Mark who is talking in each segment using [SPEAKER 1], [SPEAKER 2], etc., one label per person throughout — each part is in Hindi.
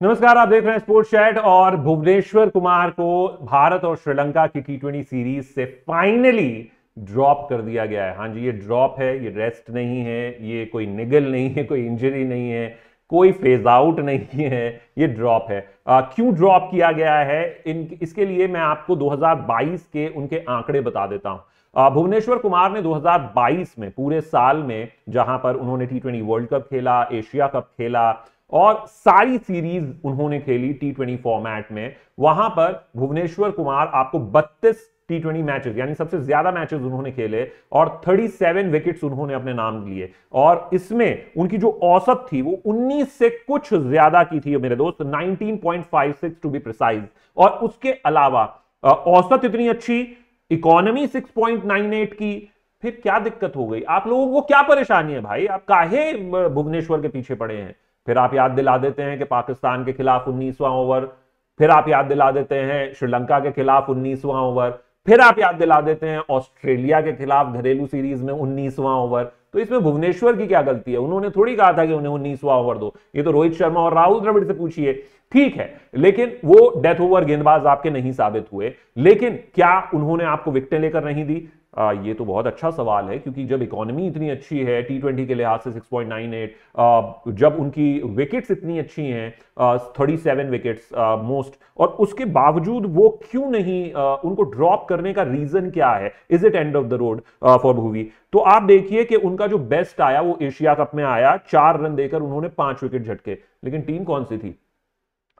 [SPEAKER 1] नमस्कार, आप देख रहे हैं स्पोर्ट्स चैट और भुवनेश्वर कुमार को भारत और श्रीलंका की टी ट्वेंटी सीरीज़ से फाइनली ड्रॉप कर दिया गया है। हाँ जी, ये ड्रॉप है, ये रेस्ट नहीं है, ये कोई निगल नहीं है, कोई इंजरी नहीं है, कोई फ़ेज़ आउट नहीं है, ये ड्रॉप है। क्यों ड्रॉप किया गया है? इन, इसके लिए मैं आपको 2022 के उनके आंकड़े बता देता हूँ। भुवनेश्वर कुमार ने 2022 में पूरे साल में जहाँ पर उन्होंने टी वर्ल्ड कप खेला एशिया कप खेला और सारी सीरीज़ उन्होंने खेली टी ट्वेंटी फॉर्मेट में। वहाँ पर भुवनेश्वर कुमार आपको 32 टी ट्वेंटी मैचेस यानी सबसे ज़्यादा मैचेस उन्होंने खेले और 37 विकेट्स उन्होंने अपने नाम लिए। और इसमें उनकी जो औसत थी वो 19 से कुछ ज़्यादा की थी, मेरे दोस्त 19.56 टू बी प्रिसाइज और उसके अलावा औसत इतनी अच्छी इकोनॉमी 6.98 की। फिर क्या दिक्कत हो गई? आप लोगों को क्या परेशानी है भाई? आप काहे भुवनेश्वर के पीछे पड़े हैं? फिर आप याद दिला देते हैं कि पाकिस्तान के खिलाफ उन्नीसवां ओवर, फिर आप याद दिला देते हैं श्रीलंका के खिलाफ उन्नीसवां ओवर, फिर आप याद दिला देते हैं ऑस्ट्रेलिया के खिलाफ घरेलू सीरीज़ में उन्नीसवां ओवर। तो इसमें भुवनेश्वर की क्या गलती है? उन्होंने थोड़ी कहा था कि उन्हें उन्नीसवां ओवर दो। ये तो रोहित शर्मा और राहुल द्रविड़ से पूछिए। ठीक है, लेकिन वो डेथ ओवर गेंदबाज आपके नहीं साबित हुए। लेकिन क्या उन्होंने आपको विकटें लेकर नहीं दी? आ, ये तो बहुत अच्छा सवाल है क्योंकि जब इकोनॉमी इतनी अच्छी है टी ट्वेंटी के लिहाज से 6.98 जब उनकी विकेट्स इतनी अच्छी हैं थर्टी सेवन विकेट्स मोस्ट और उसके बावजूद वो क्यों नहीं आ, उनको ड्रॉप करने का रीजन क्या है? Is it end of the road for Bhuvi तो आप देखिए कि उनका जो बेस्ट आया वो एशिया कप में आया चार रन देकर उन्होंने पाँच विकेट झटके। लेकिन टीम कौन सी थी?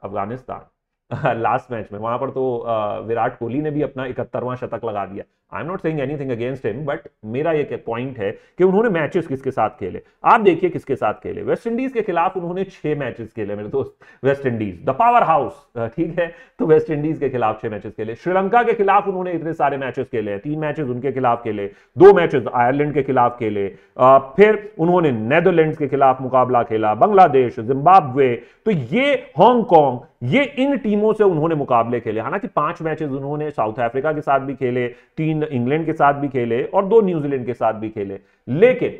[SPEAKER 1] अफ़गानिस्तान। लास्ट मैच में। वहाँ पर तो विराट कोहली ने भी अपना इकहत्तरवां शतक लगा दिया। I am not saying anything against him but मेरा ये पॉइंट है कि उन्होंने मैचेस किसके साथ खेले। आप देखिए किसके साथ खेले। वेस्ट इंडीज के खिलाफ उन्होंने छह मैचेस खेले मेरे दोस्त West Indies the power house ठीक है? तो वेस्ट इंडीज के खिलाफ छह मैचेस खेले। श्रीलंका के खिलाफ उन्होंने इतने सारे मैचेस खेले। तीन मैचेस उनके खिलाफ खेले। दो मैचेस आयरलैंड के खिलाफ खेले। फिर उन्होंने नेदरलैंड के खिलाफ मुकाबला खेला। बांग्लादेश जिम्बाब्वे तो ये हांगकॉन्ग ये इन टीमों से उन्होंने मुकाबले खेले। हालाँकि पाँच मैचेस उन्होंने साउथ अफ्रीका के साथ भी खेले, तीन इंग्लैंड के साथ भी खेले और दो न्यूजीलैंड के साथ भी खेले। लेकिन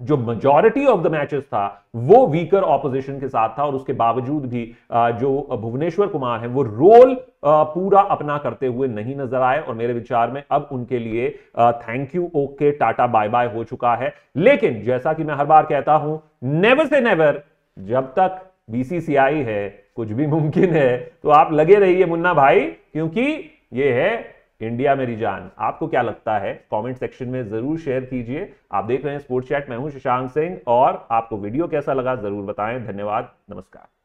[SPEAKER 1] जो मेजॉरिटी ऑफ़ द मैचेस था, वो वीकर ऑपोजिशन के साथ था और उसके बावजूद भी जो भुवनेश्वर कुमार है, वो रोल पूरा अपना करते हुए नहीं नज़र आए और मेरे विचार में अब उनके लिए thank you okay tata bye bye हो चुका है। लेकिन जैसा कि मैं हर बार कहता हूँ नेवर से नेवर जब तक बीसीसीआई है, कुछ भी मुमकिन है तो आप लगे रहिए मुन्ना भाई, क्योंकि ये है इंडिया मेरी जान। आपको क्या लगता है? कमेंट सेक्शन में ज़रूर शेयर कीजिए। आप देख रहे हैं स्पोर्ट्स चैट, मैं हूँ शशांक सिंह, और आपको वीडियो कैसा लगा ज़रूर बताएँ। धन्यवाद, नमस्कार।